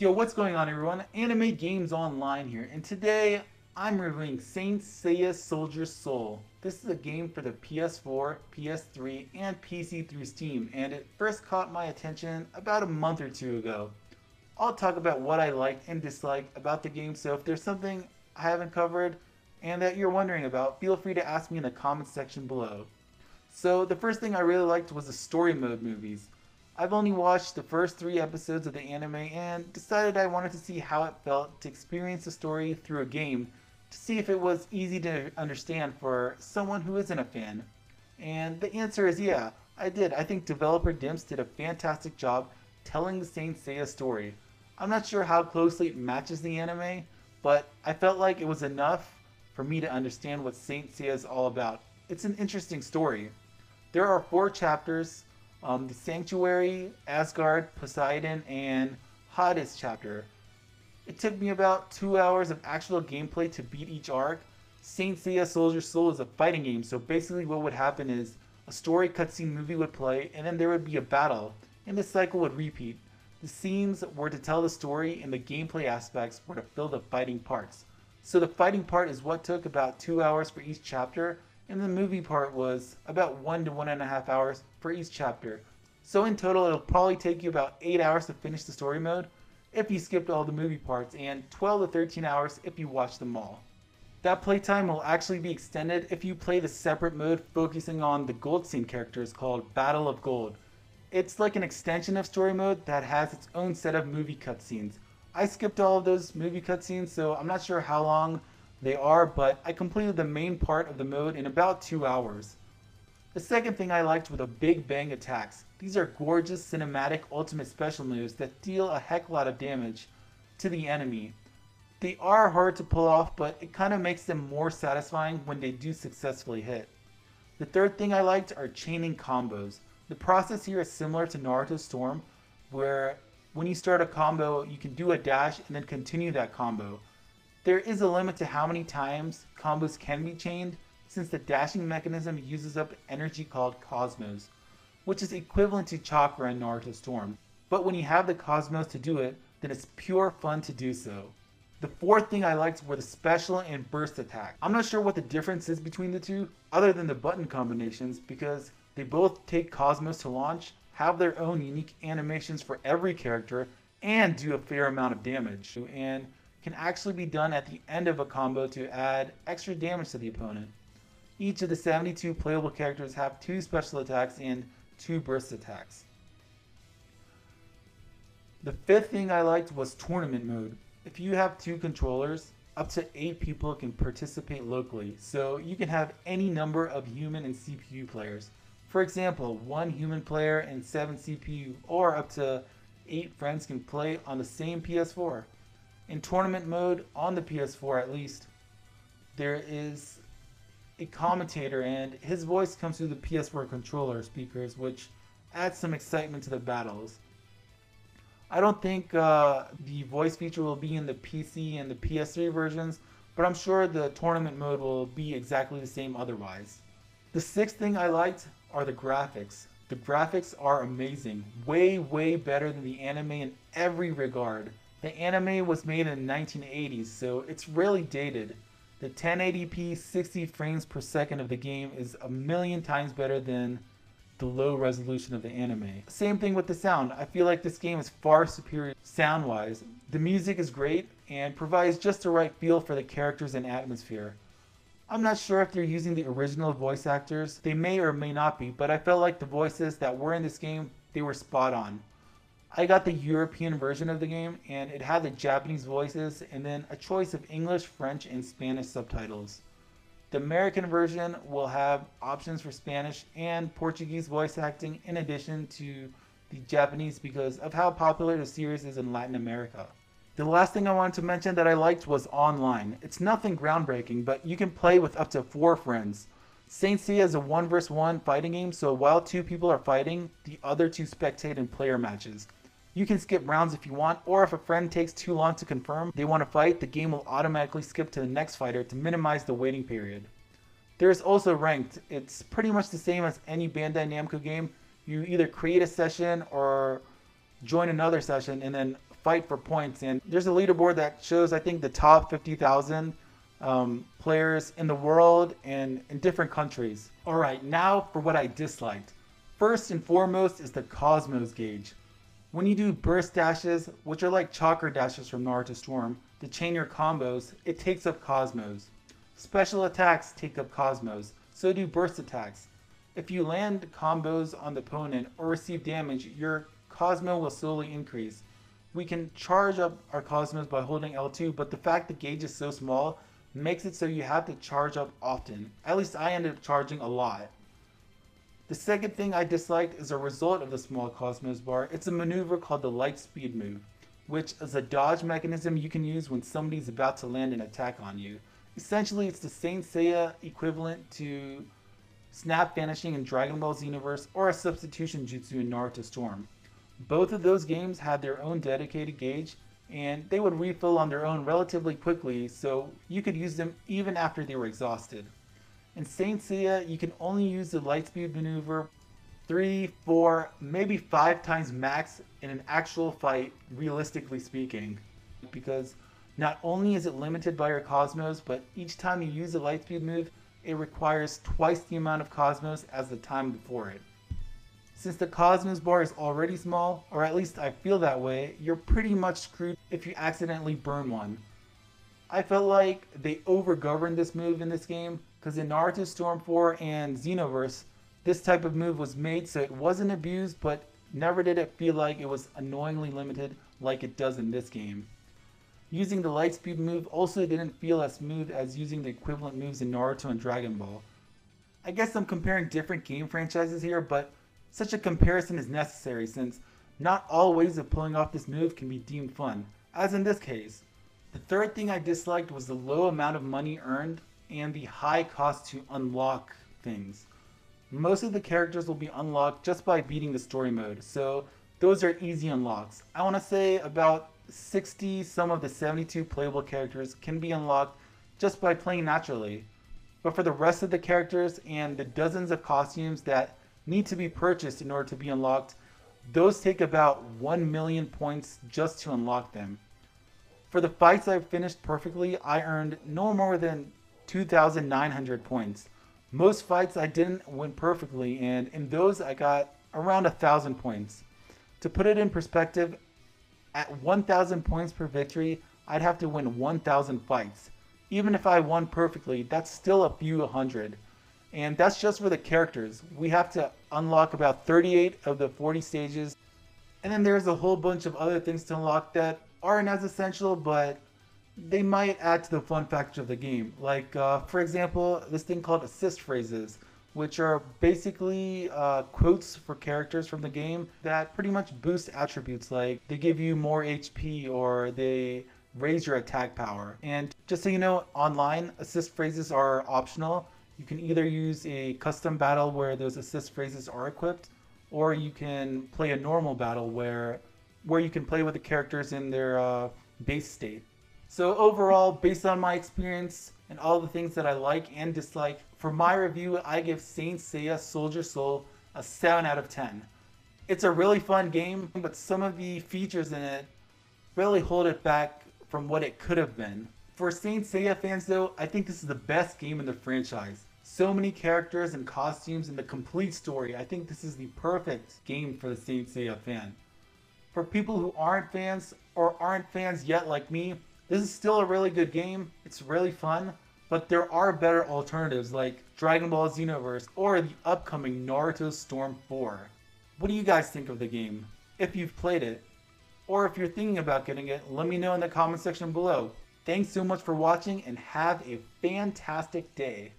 Yo, what's going on everyone? Anime Games Online here, and today I'm reviewing Saint Seiya Soldiers Soul. This is a game for the PS4, PS3, and PC through Steam, and it first caught my attention about a month or two ago. I'll talk about what I liked and disliked about the game, so if there's something I haven't covered and that you're wondering about, feel free to ask me in the comments section below. So the first thing I really liked was the story mode movies. I've only watched the first three episodes of the anime and decided I wanted to see how it felt to experience the story through a game to see if it was easy to understand for someone who isn't a fan. And the answer is yeah, I did. I think developer Dimps did a fantastic job telling the Saint Seiya story. I'm not sure how closely it matches the anime, but I felt like it was enough for me to understand what Saint Seiya is all about. It's an interesting story. There are four chapters um, the Sanctuary, Asgard, Poseidon, and Hades chapter. It took me about two hours of actual gameplay to beat each arc. Saint Seiya Soldiers Soul is a fighting game, so basically what would happen is a story cutscene movie would play, and then there would be a battle, and the cycle would repeat. The scenes were to tell the story, and the gameplay aspects were to fill the fighting parts. So the fighting part is what took about two hours for each chapter, and the movie part was about one to one and a half hours for each chapter. So in total, it'll probably take you about 8 hours to finish the story mode if you skipped all the movie parts, and 12 to 13 hours if you watch them all. That playtime will actually be extended if you play the separate mode focusing on the gold Saint characters called Battle of Gold. It's like an extension of story mode that has its own set of movie cutscenes. I skipped all of those movie cutscenes, so I'm not sure how long they are, but I completed the main part of the mode in about 2 hours. The second thing I liked were the Big Bang attacks. These are gorgeous cinematic ultimate special moves that deal a heck lot of damage to the enemy. They are hard to pull off, but it kind of makes them more satisfying when they do successfully hit. The third thing I liked are chaining combos. The process here is similar to Naruto Storm, where when you start a combo, you can do a dash and then continue that combo. There is a limit to how many times combos can be chained, since the dashing mechanism uses up energy called Cosmos, which is equivalent to Chakra in Naruto Storm. But when you have the Cosmos to do it, then it's pure fun to do so. The fourth thing I liked were the special and burst attack. I'm not sure what the difference is between the two, other than the button combinations, because they both take Cosmos to launch, have their own unique animations for every character, and do a fair amount of damage. And can actually be done at the end of a combo to add extra damage to the opponent. Each of the 72 playable characters have two special attacks and two burst attacks. The fifth thing I liked was tournament mode. If you have two controllers, up to 8 people can participate locally, so you can have any number of human and CPU players. For example, one human player and 7 CPU, or up to 8 friends can play on the same PS4 in tournament mode on the PS4 at least, there is a commentator and his voice comes through the PS4 controller speakers, which adds some excitement to the battles. I don't think uh, the voice feature will be in the PC and the PS3 versions, but I'm sure the tournament mode will be exactly the same otherwise. The sixth thing I liked are the graphics. The graphics are amazing, way, way better than the anime in every regard. The anime was made in the 1980s, so it's really dated. The 1080p 60 frames per second of the game is a million times better than the low resolution of the anime. Same thing with the sound. I feel like this game is far superior sound wise. The music is great and provides just the right feel for the characters and atmosphere. I'm not sure if they're using the original voice actors. They may or may not be, but I felt like the voices that were in this game, they were spot on. I got the European version of the game, and it had the Japanese voices and then a choice of English, French, and Spanish subtitles. The American version will have options for Spanish and Portuguese voice acting in addition to the Japanese because of how popular the series is in Latin America. The last thing I wanted to mention that I liked was online. It's nothing groundbreaking, but you can play with up to four friends. Saint Seiya is a one vs one fighting game, so while two people are fighting, the other two spectate in player matches. You can skip rounds if you want, or if a friend takes too long to confirm they want to fight, the game will automatically skip to the next fighter to minimize the waiting period. There is also ranked. It's pretty much the same as any Bandai Namco game. You either create a session or join another session and then fight for points. And there's a leaderboard that shows, I think, the top 50,000 um, players in the world and in different countries. All right, now for what I disliked. First and foremost is the Cosmos gauge. When you do burst dashes, which are like chakra dashes from Naruto Storm, to chain your combos, it takes up Cosmos. Special attacks take up Cosmos, so do burst attacks. If you land combos on the opponent or receive damage, your Cosmo will slowly increase. We can charge up our Cosmos by holding L2, but the fact the gauge is so small makes it so you have to charge up often. At least I ended up charging a lot. The second thing I disliked is a result of the small Cosmos bar. It's a maneuver called the light speed move, which is a dodge mechanism you can use when somebody's about to land an attack on you. Essentially, it's the Saint Seiya equivalent to Snap Vanishing in Dragon Ball's universe or a substitution jutsu in Naruto Storm. Both of those games had their own dedicated gauge and they would refill on their own relatively quickly so you could use them even after they were exhausted. In Saint Seiya, you can only use the lightspeed maneuver three, four, maybe five times max in an actual fight, realistically speaking. Because not only is it limited by your Cosmos, but each time you use the lightspeed move, it requires twice the amount of Cosmos as the time before it. Since the Cosmos bar is already small, or at least I feel that way, you're pretty much screwed if you accidentally burn one. I felt like they overgoverned this move in this game, because in Naruto Storm 4 and Xenoverse, this type of move was made so it wasn't abused, but never did it feel like it was annoyingly limited like it does in this game. Using the Lightspeed move also didn't feel as smooth as using the equivalent moves in Naruto and Dragon Ball. I guess I'm comparing different game franchises here, but such a comparison is necessary since not all ways of pulling off this move can be deemed fun, as in this case. The third thing I disliked was the low amount of money earned and the high cost to unlock things. Most of the characters will be unlocked just by beating the story mode, so those are easy unlocks. I want to say about 60 some of the 72 playable characters can be unlocked just by playing naturally. But for the rest of the characters and the dozens of costumes that need to be purchased in order to be unlocked, those take about 1 million points just to unlock them. For the fights I finished perfectly, I earned no more than 2,900 points. Most fights I didn't win perfectly, and in those I got around a thousand points. To put it in perspective, at 1,000 points per victory, I'd have to win 1,000 fights. Even if I won perfectly, that's still a few hundred. And that's just for the characters. We have to unlock about 38 of the 40 stages. And then there's a whole bunch of other things to unlock that aren't as essential, but they might add to the fun factor of the game. Like, uh, for example, this thing called assist phrases, which are basically uh, quotes for characters from the game that pretty much boost attributes. Like, they give you more HP or they raise your attack power. And just so you know, online, assist phrases are optional. You can either use a custom battle where those assist phrases are equipped, or you can play a normal battle where where you can play with the characters in their uh, base state. So overall, based on my experience and all the things that I like and dislike, for my review, I give Saint Seiya Soldiers Soul a 7 out of 10. It's a really fun game, but some of the features in it really hold it back from what it could have been. For Saint Seiya fans though, I think this is the best game in the franchise. So many characters and costumes and the complete story. I think this is the perfect game for the Saint Seiya fan. For people who aren't fans or aren't fans yet like me, this is still a really good game. It's really fun, but there are better alternatives like Dragon Ball Xenoverse or the upcoming Naruto Storm 4. What do you guys think of the game? If you've played it, or if you're thinking about getting it, let me know in the comment section below. Thanks so much for watching and have a fantastic day.